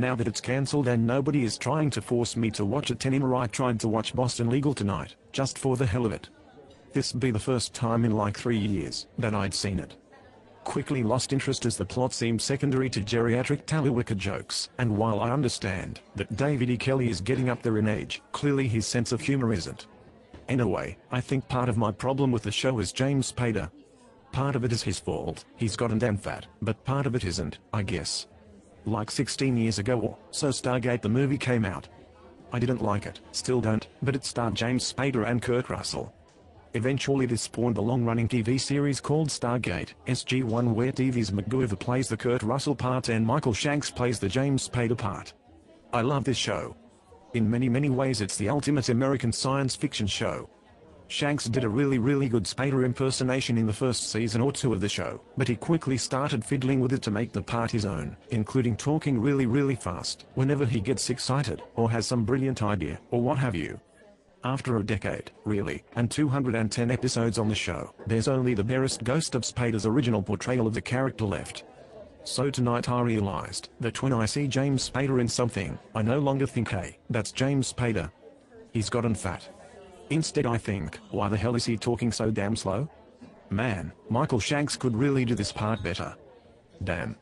now that it's cancelled and nobody is trying to force me to watch it anymore I tried to watch Boston Legal tonight, just for the hell of it. This be the first time in like three years that I'd seen it. Quickly lost interest as the plot seemed secondary to geriatric Talluwica jokes, and while I understand that David E. Kelley is getting up there in age, clearly his sense of humor isn't. Anyway, I think part of my problem with the show is James Spader. Part of it is his fault, he's gotten damn fat, but part of it isn't, I guess. Like 16 years ago or so Stargate the movie came out. I didn't like it, still don't, but it starred James Spader and Kurt Russell. Eventually this spawned the long-running TV series called Stargate, SG-1 where Davies MacGyver plays the Kurt Russell part and Michael Shanks plays the James Spader part. I love this show. In many many ways it's the ultimate American science fiction show. Shanks did a really really good Spader impersonation in the first season or two of the show, but he quickly started fiddling with it to make the part his own, including talking really really fast whenever he gets excited or has some brilliant idea or what have you. After a decade, really, and 210 episodes on the show, there's only the barest ghost of Spader's original portrayal of the character left. So tonight I realized that when I see James Spader in something, I no longer think hey, that's James Spader. He's gotten fat. Instead I think, why the hell is he talking so damn slow? Man, Michael Shanks could really do this part better. Damn.